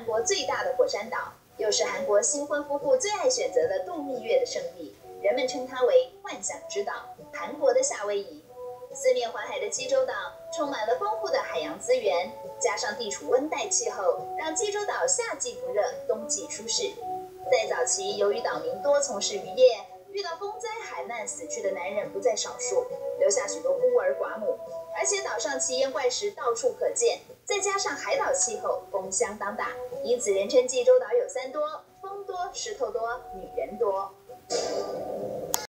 韩国最大的火山岛，又是韩国新婚夫妇最爱选择的度蜜月的圣地，人们称它为幻想之岛——韩国的夏威夷。四面环海的济州岛充满了丰富的海洋资源，加上地处温带气候，让济州岛夏季不热，冬季舒适。在早期，由于岛民多从事渔业，遇到风灾海难死去的男人不在少数，留下许多孤。上奇岩怪石到处可见，再加上海岛气候风相当大，因此人称济州岛有三多：风多、石头多、女人多。